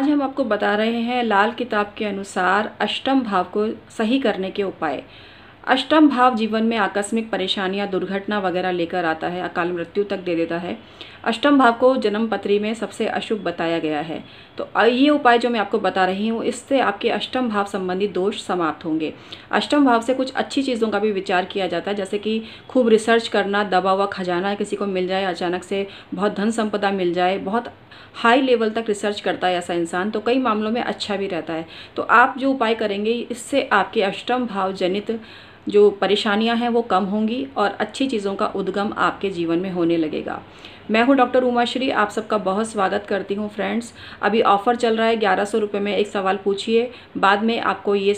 आज हम आपको बता रहे हैं लाल किताब के अनुसार अष्टम भाव को सही करने के उपाय। अष्टम भाव जीवन में आकस्मिक परेशानियाँ, दुर्घटना वगैरह लेकर आता है, अकाल मृत्यु तक दे देता है। अष्टम भाव को जन्म पत्री में सबसे अशुभ बताया गया है। तो ये उपाय जो मैं आपको बता रही हूँ, इससे आपके अष्टम भाव संबंधी दोष समाप्त होंगे। अष्टम भाव से कुछ अच्छी चीज़ों का भी विचार किया जाता है, जैसे कि खूब रिसर्च करना, दबा हुआ खजाना किसी को मिल जाए, अचानक से बहुत धन संपदा मिल जाए, बहुत हाई लेवल तक रिसर्च करता है ऐसा इंसान तो कई मामलों में अच्छा भी रहता है। तो आप जो उपाय करेंगे, इससे आपके अष्टम भाव जनित जो परेशानियाँ हैं, वो कम होंगी और अच्छी चीज़ों का उद्गम आपके जीवन में होने लगेगा। मैं हूँ डॉक्टर उमाश्री, आप सबका बहुत स्वागत करती हूँ फ्रेंड्स अभी ऑफ़र चल रहा है ग्यारह सौ रुपये में एक सवाल पूछिए, बाद में आपको ये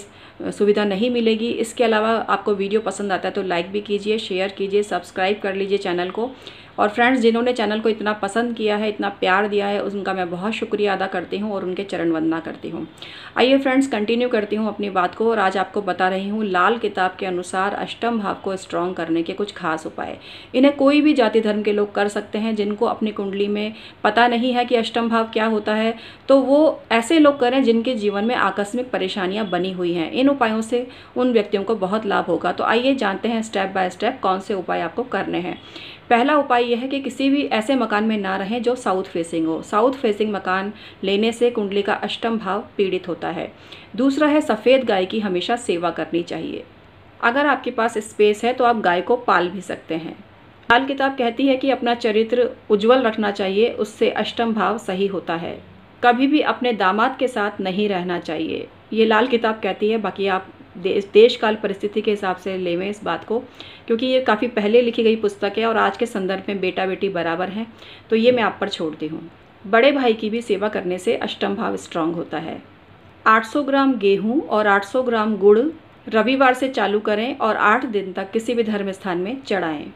सुविधा नहीं मिलेगी. इसके अलावा आपको वीडियो पसंद आता है तो लाइक भी कीजिए शेयर कीजिए सब्सक्राइब कर लीजिए चैनल को. और फ्रेंड्स जिन्होंने चैनल को इतना पसंद किया है, इतना प्यार दिया है, उनका मैं बहुत शुक्रिया अदा करती हूँ और उनके चरण वंदना करती हूँ. आइए फ्रेंड्स कंटिन्यू करती हूँ अपनी बात को और आज आपको बता रही हूँ, लाल किताब के अनुसार अष्टम भाव को स्ट्रॉन्ग करने के कुछ खास उपाय. इन्हें कोई भी जाति धर्म के लोग कर सकते हैं जिनको अपनी कुंडली में पता नहीं है कि अष्टम भाव क्या होता है तो वो ऐसे लोग करें जिनके जीवन में आकस्मिक परेशानियाँ बनी हुई हैं। इन उपायों से उन व्यक्तियों को बहुत लाभ होगा। तो आइए जानते हैं स्टेप बाय स्टेप कौन से उपाय आपको करने हैं। पहला उपाय यह है कि किसी भी ऐसे मकान में ना रहें जो साउथ फेसिंग हो। साउथ फेसिंग मकान लेने से कुंडली का अष्टम भाव पीड़ित होता है। दूसरा है सफ़ेद गाय की हमेशा सेवा करनी चाहिए। अगर आपके पास स्पेस है तो आप गाय को पाल भी सकते हैं। लाल किताब कहती है कि अपना चरित्र उज्जवल रखना चाहिए, उससे अष्टम भाव सही होता है। कभी भी अपने दामाद के साथ नहीं रहना चाहिए। ये लाल किताब कहती है, बाकी आप देश देश काल परिस्थिति के हिसाब से लेवें इस बात को, क्योंकि ये काफ़ी पहले लिखी गई पुस्तक है और आज के संदर्भ में बेटा बेटी बराबर हैं तो ये मैं आप पर छोड़ती हूँ। बड़े भाई की भी सेवा करने से अष्टम भाव स्ट्रांग होता है। 800 ग्राम गेहूँ और 800 ग्राम गुड़ रविवार से चालू करें और आठ दिन तक किसी भी धर्म स्थान में चढ़ाएँ।